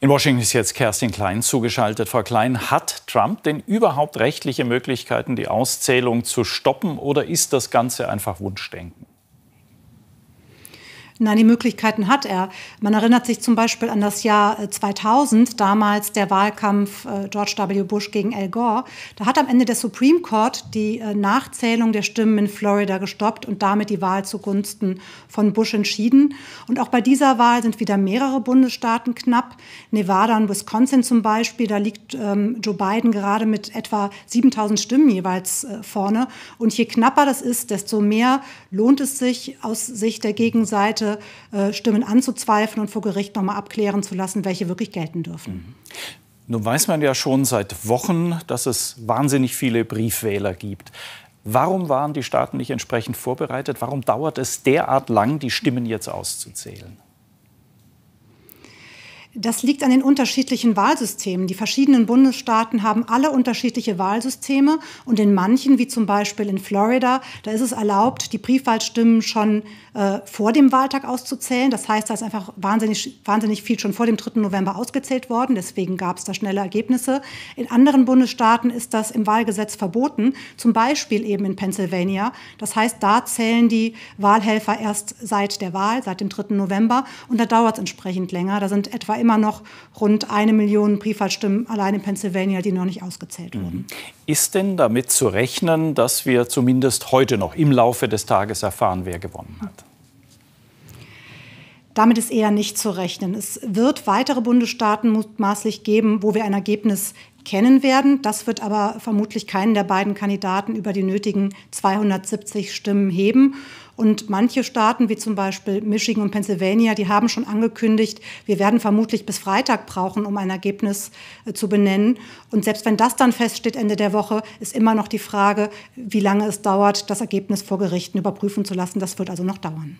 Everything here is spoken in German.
In Washington ist jetzt Kerstin Klein zugeschaltet. Frau Klein, hat Trump denn überhaupt rechtliche Möglichkeiten, die Auszählung zu stoppen oder ist das Ganze einfach Wunschdenken? Nein, die Möglichkeiten hat er. Man erinnert sich zum Beispiel an das Jahr 2000, äh, damals der Wahlkampf äh, George W. Bush gegen Al Gore. Da hat am Ende der Supreme Court die äh, Nachzählung der Stimmen in Florida gestoppt und damit die Wahl zugunsten von Bush entschieden. Und auch bei dieser Wahl sind wieder mehrere Bundesstaaten knapp. Nevada und Wisconsin zum Beispiel, da liegt ähm, Joe Biden gerade mit etwa 7000 Stimmen jeweils äh, vorne. Und je knapper das ist, desto mehr lohnt es sich aus Sicht der Gegenseite, äh, Stimmen anzuzweifeln und vor Gericht nochmal abklären zu lassen, welche wirklich gelten dürfen. Mhm. Nun weiß man ja schon seit Wochen, dass es wahnsinnig viele Briefwähler gibt. Warum waren die Staaten nicht entsprechend vorbereitet? Warum dauert es derart lang, die Stimmen jetzt auszuzählen? Das liegt an den unterschiedlichen Wahlsystemen. Die verschiedenen Bundesstaaten haben alle unterschiedliche Wahlsysteme und in manchen, wie zum Beispiel in Florida, da ist es erlaubt, die Briefwahlstimmen schon äh, vor dem Wahltag auszuzählen. Das heißt, da ist einfach wahnsinnig, wahnsinnig viel schon vor dem 3. November ausgezählt worden. Deswegen gab es da schnelle Ergebnisse. In anderen Bundesstaaten ist das im Wahlgesetz verboten, zum Beispiel eben in Pennsylvania. Das heißt, da zählen die Wahlhelfer erst seit der Wahl, seit dem 3. November und da dauert es entsprechend länger. Da sind etwa immer noch rund eine Million Briefwahlstimmen allein in Pennsylvania, die noch nicht ausgezählt mhm. wurden. Ist denn damit zu rechnen, dass wir zumindest heute noch im Laufe des Tages erfahren, wer gewonnen hat? Damit ist eher nicht zu rechnen. Es wird weitere Bundesstaaten mutmaßlich geben, wo wir ein Ergebnis kennen werden. Das wird aber vermutlich keinen der beiden Kandidaten über die nötigen 270 Stimmen heben. Und manche Staaten, wie zum Beispiel Michigan und Pennsylvania, die haben schon angekündigt, wir werden vermutlich bis Freitag brauchen, um ein Ergebnis äh, zu benennen. Und selbst wenn das dann feststeht Ende der Woche, ist immer noch die Frage, wie lange es dauert, das Ergebnis vor Gerichten überprüfen zu lassen. Das wird also noch dauern.